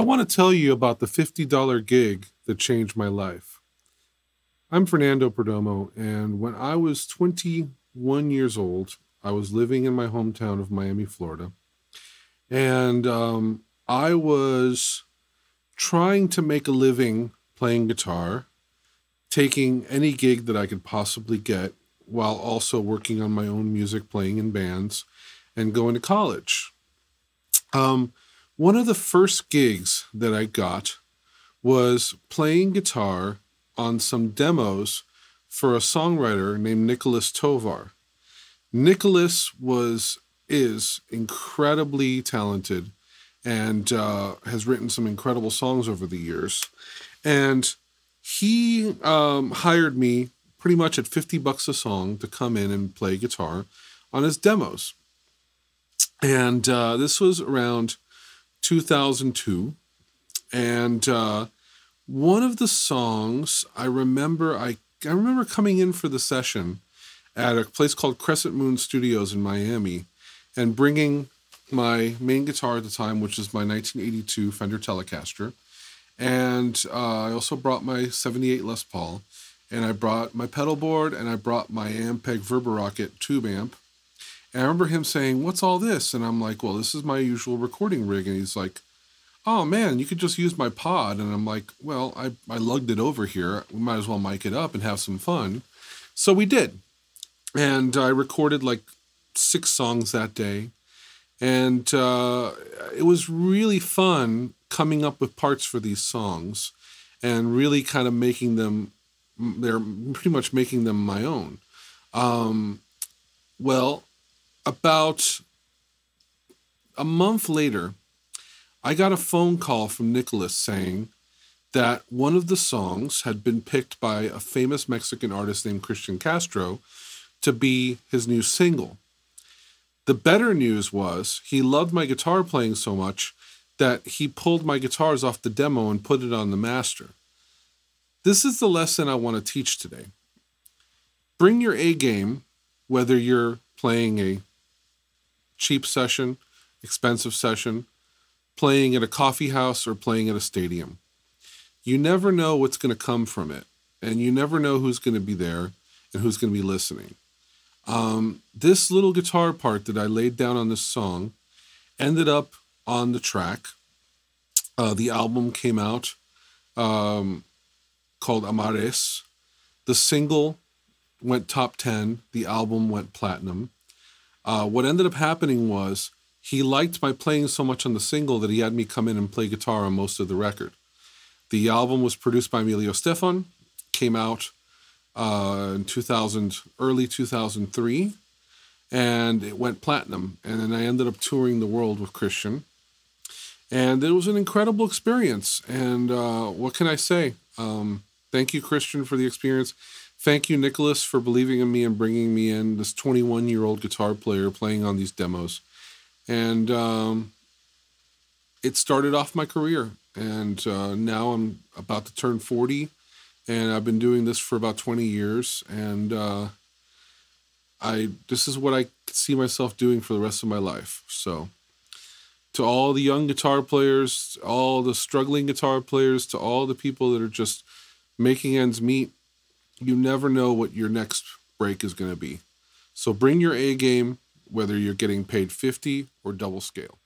want to tell you about the $50 gig that changed my life. I'm Fernando Perdomo, and when I was 21 years old, I was living in my hometown of Miami, Florida. And um, I was trying to make a living playing guitar, taking any gig that I could possibly get, while also working on my own music, playing in bands, and going to college. Um, one of the first gigs that I got was playing guitar on some demos for a songwriter named Nicholas Tovar. Nicholas was is incredibly talented and uh, has written some incredible songs over the years. And he um, hired me pretty much at 50 bucks a song to come in and play guitar on his demos. And uh, this was around 2002. And uh, one of the songs I remember, I, I remember coming in for the session at a place called Crescent Moon Studios in Miami and bringing my main guitar at the time, which is my 1982 Fender Telecaster. And uh, I also brought my 78 Les Paul, and I brought my pedal board, and I brought my Ampeg Verba-Rocket tube amp, and I remember him saying, What's all this? And I'm like, Well, this is my usual recording rig. And he's like, Oh man, you could just use my pod. And I'm like, Well, I, I lugged it over here. We might as well mic it up and have some fun. So we did. And I recorded like six songs that day. And uh, it was really fun coming up with parts for these songs and really kind of making them, they're pretty much making them my own. Um, well, about a month later, I got a phone call from Nicholas saying that one of the songs had been picked by a famous Mexican artist named Christian Castro to be his new single. The better news was he loved my guitar playing so much that he pulled my guitars off the demo and put it on the master. This is the lesson I want to teach today. Bring your A game, whether you're playing a cheap session, expensive session, playing at a coffee house or playing at a stadium. You never know what's going to come from it, and you never know who's going to be there and who's going to be listening. Um, this little guitar part that I laid down on this song ended up on the track. Uh, the album came out um, called Amar Es. The single went top 10, the album went platinum. Uh, what ended up happening was he liked my playing so much on the single that he had me come in and play guitar on most of the record. The album was produced by Emilio Estefan, came out uh, in 2000, early 2003, and it went platinum. And then I ended up touring the world with Christian. And it was an incredible experience. And uh, what can I say? Um, thank you, Christian, for the experience. Thank you, Nicholas, for believing in me and bringing me in this 21 year old guitar player playing on these demos. And um, it started off my career. And uh, now I'm about to turn 40, and I've been doing this for about 20 years. And uh, I this is what I see myself doing for the rest of my life. So, to all the young guitar players, all the struggling guitar players, to all the people that are just making ends meet, you never know what your next break is going to be. So bring your A game, whether you're getting paid 50 or double scale.